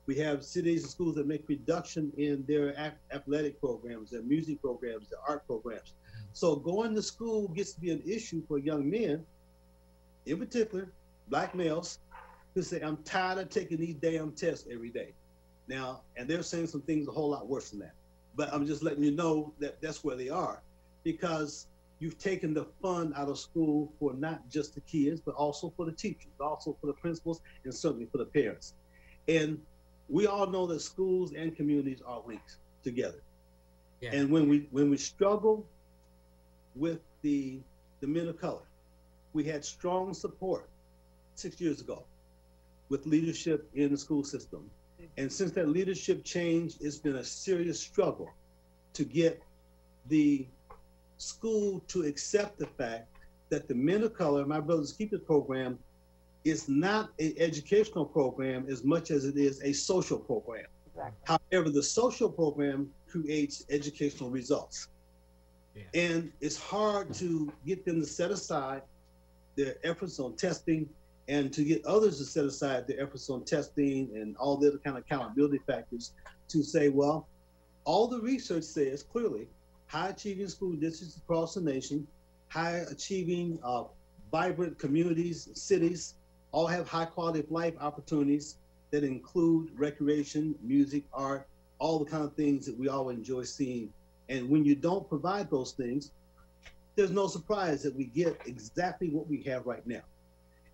We have cities and schools that make reduction in their athletic programs, their music programs, their art programs. So going to school gets to be an issue for young men, in particular, black males, who say, I'm tired of taking these damn tests every day. Now, and they're saying some things a whole lot worse than that. But I'm just letting you know that that's where they are because you've taken the fun out of school for not just the kids, but also for the teachers, also for the principals, and certainly for the parents. And we all know that schools and communities are linked together. Yeah. And when we when we struggle with the the men of color, we had strong support six years ago with leadership in the school system. And since that leadership changed, it's been a serious struggle to get the school to accept the fact that the Men of Color, My Brothers Keepers program, is not an educational program as much as it is a social program. Exactly. However, the social program creates educational results. Yeah. And it's hard to get them to set aside their efforts on testing and to get others to set aside their efforts on testing and all the other kind of accountability factors to say, well, all the research says clearly high achieving school districts across the nation, high achieving uh, vibrant communities, cities, all have high quality of life opportunities that include recreation, music, art, all the kind of things that we all enjoy seeing. And when you don't provide those things, there's no surprise that we get exactly what we have right now.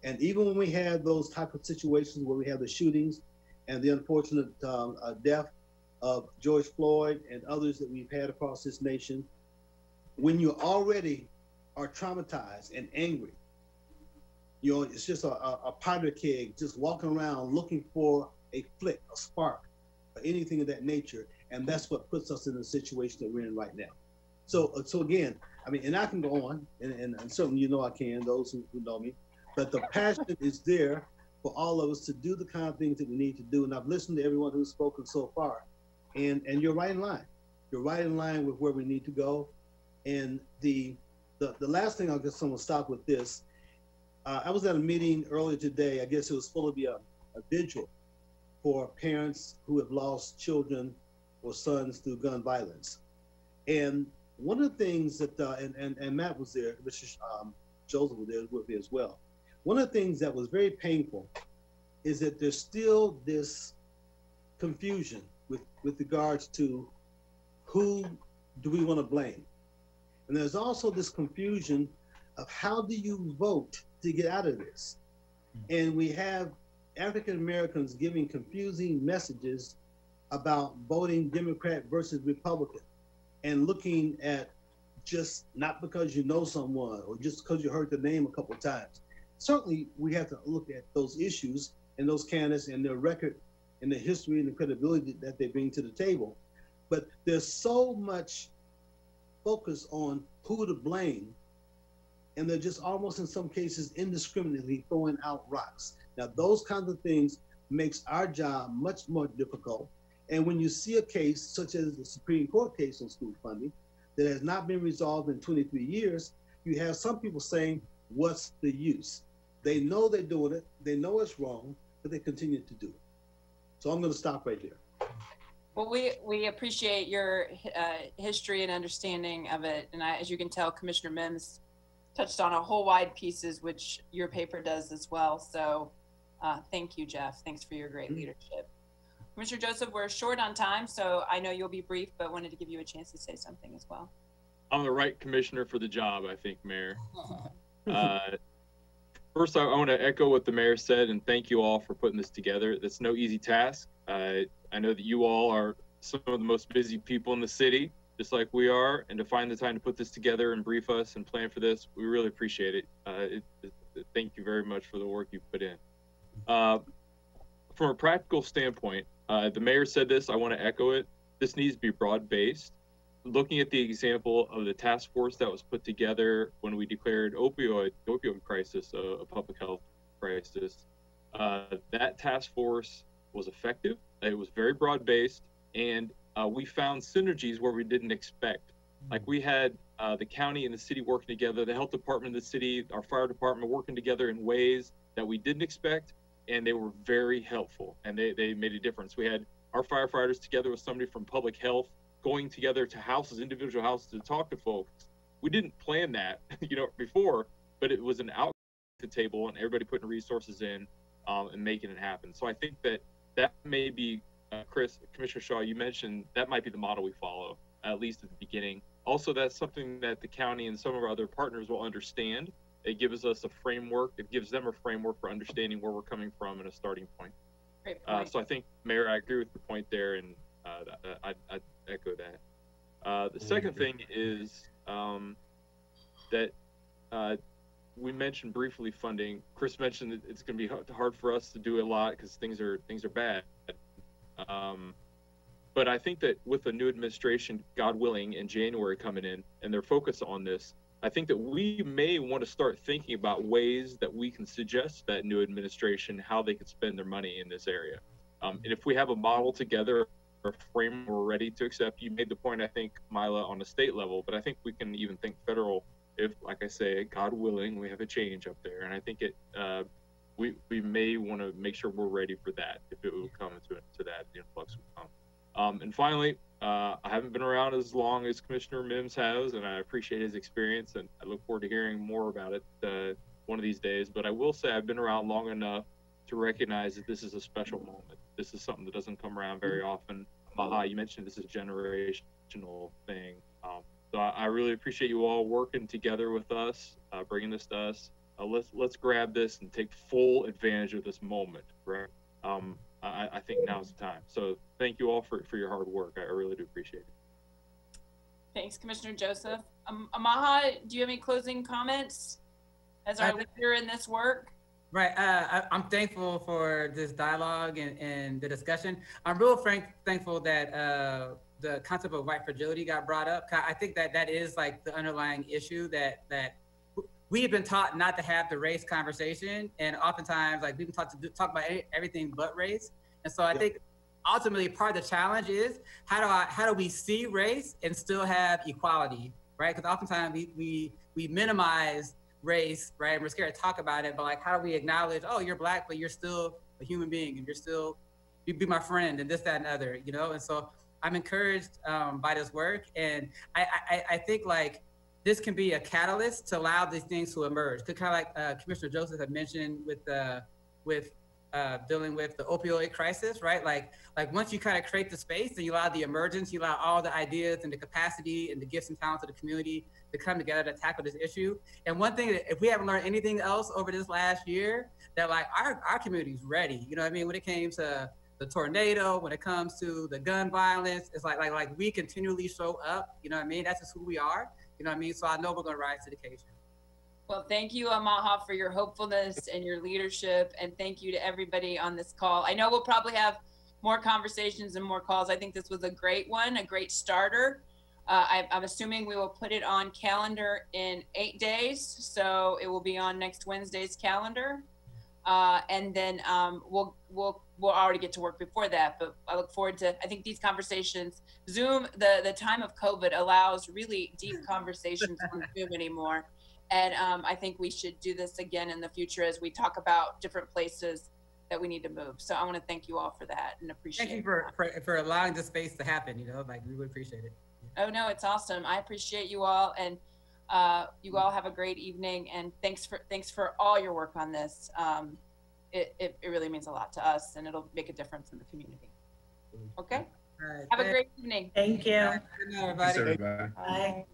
And even when we have those type of situations where we have the shootings and the unfortunate um, uh, death of George Floyd and others that we've had across this nation, when you already are traumatized and angry, you know, it's just a, a, a powder keg just walking around looking for a flick, a spark, or anything of that nature. And that's what puts us in the situation that we're in right now. So, uh, so again, I mean, and I can go on, and, and, and certainly you know I can, those who, who know me, but the passion is there for all of us to do the kind of things that we need to do. And I've listened to everyone who's spoken so far, and and you're right in line. You're right in line with where we need to go. And the the, the last thing I'll just someone stop with this. Uh, I was at a meeting earlier today. I guess it was supposed to be a, a vigil for parents who have lost children or sons through gun violence. And one of the things that uh, and, and and Matt was there, Mr. Um, Joseph was there with me as well. One of the things that was very painful is that there's still this confusion with with regards to who do we want to blame, and there's also this confusion of how do you vote to get out of this, and we have African Americans giving confusing messages about voting Democrat versus Republican and looking at just not because you know someone or just because you heard the name a couple times. Certainly, we have to look at those issues and those candidates and their record and the history and the credibility that they bring to the table. But there's so much focus on who to blame, and they're just almost in some cases indiscriminately throwing out rocks. Now, those kinds of things makes our job much more difficult. And when you see a case such as the Supreme Court case on school funding that has not been resolved in 23 years, you have some people saying, what's the use? They know they're doing it, they know it's wrong, but they continue to do it. So I'm going to stop right there. Well, we, we appreciate your uh, history and understanding of it. And I, as you can tell, Commissioner Mims touched on a whole wide pieces, which your paper does as well. So uh, thank you, Jeff. Thanks for your great leadership. Mr. Joseph, we're short on time, so I know you'll be brief, but wanted to give you a chance to say something as well. I'm the right commissioner for the job, I think, Mayor. Uh, first, I, I want to echo what the mayor said and thank you all for putting this together. That's no easy task. Uh, I know that you all are some of the most busy people in the city, just like we are, and to find the time to put this together and brief us and plan for this, we really appreciate it. Uh, it, it, thank you very much for the work you put in. Uh, from a practical standpoint, uh, the mayor said this. I want to echo it. This needs to be broad based. Looking at the example of the task force that was put together when we declared opioid opioid crisis a, a public health crisis, uh, that task force was effective. It was very broad based, and uh, we found synergies where we didn't expect. Like we had uh, the county and the city working together, the health department of the city, our fire department working together in ways that we didn't expect and they were very helpful and they, they made a difference. We had our firefighters together with somebody from public health going together to houses, individual houses to talk to folks. We didn't plan that, you know, before, but it was an out the table and everybody putting resources in um, and making it happen. So I think that that may be, Chris, Commissioner Shaw, you mentioned that might be the model we follow, at least at the beginning. Also, that's something that the county and some of our other partners will understand it gives us a framework. It gives them a framework for understanding where we're coming from and a starting point. Great Uh, so I think, Mayor, I agree with your point there, and uh, I, I, I echo that. Uh, the second thing is um, that uh, we mentioned briefly funding. Chris mentioned that it's going to be hard- hard for us to do a lot because things are things are bad. Um, but I think that with the new administration, God willing, in January coming in, and their focus on this, I think that we may want to start thinking about ways that we can suggest that new administration how they could spend their money in this area. Um, and if we have a model together a frame we're ready to accept. You made the point, I think, Mila, on the state level, but I think we can even think federal if, like I say, God willing, we have a change up there. And I think it, uh, we, we may want to make sure we're ready for that if it will come to, to that, the influx will come. Um, and finally, uh, I haven't been around as long as Commissioner Mims has, and I appreciate his experience, and I look forward to hearing more about it uh, one of these days. But I will say I've been around long enough to recognize that this is a special moment. This is something that doesn't come around very often. Maha, you mentioned this is a generational thing. Um, so I, I, really appreciate you all working together with us, uh, bringing this to us. Uh, let's let's grab this and take full advantage of this moment. Right? Um, I, I think now's the time. So thank you all for, for your hard work. I really do appreciate it. Thanks, Commissioner Joseph. Um, Amaha, do you have any closing comments as our leader in this work? Right. Uh, I, am thankful for this dialogue and, and the discussion. I'm real frank, thankful that uh, the concept of white fragility got brought up. I think that that is like the underlying issue that that we have been taught not to have the race conversation, and oftentimes like we've been taught to do, talk about everything but race. And so I yep. think ultimately part of the challenge is how do I how do we see race and still have equality, right? Because oftentimes we we we minimize race, right? And we're scared to talk about it, but like how do we acknowledge, oh, you're black, but you're still a human being, and you're still you be my friend, and this, that, and other, you know? And so I'm encouraged um, by this work, and I, I I think like this can be a catalyst to allow these things to emerge. Kind of like uh, Commissioner Joseph had mentioned with uh, with uh, dealing with the opioid crisis, right? Like, like once you kind of create the space and you allow the emergence, you allow all the ideas and the capacity and the gifts and talents of the community to come together to tackle this issue. And one thing that if we haven't learned anything else over this last year, that like our, our community's ready. You know what I mean? When it came to the tornado, when it comes to the gun violence, it's like like like we continually show up. You know what I mean? That's just who we are. You know what I mean? So I know we're gonna rise to the occasion. Well, thank you, Amaha, for your hopefulness and your leadership. And thank you to everybody on this call. I know we'll probably have more conversations and more calls. I think this was a great one, a great starter. Uh, I, am assuming we will put it on calendar in eight days. So it will be on next Wednesday's calendar. Uh, and then um, we'll, we'll, we'll already get to work before that, but I look forward to, I think these conversations, Zoom, the, the time of COVID allows really deep conversations on Zoom anymore. And um, I think we should do this again in the future as we talk about different places that we need to move. So I want to thank you all for that and appreciate. Thank you for, for, for allowing the space to happen. You know, like we would appreciate it. Oh no, it's awesome. I appreciate you all, and uh, you all have a great evening. And thanks for thanks for all your work on this. Um, it, it, it really means a lot to us, and it'll make a difference in the community. Okay. Right, have a great evening. Thank you. Good night, everybody. Thanks, everybody. Bye.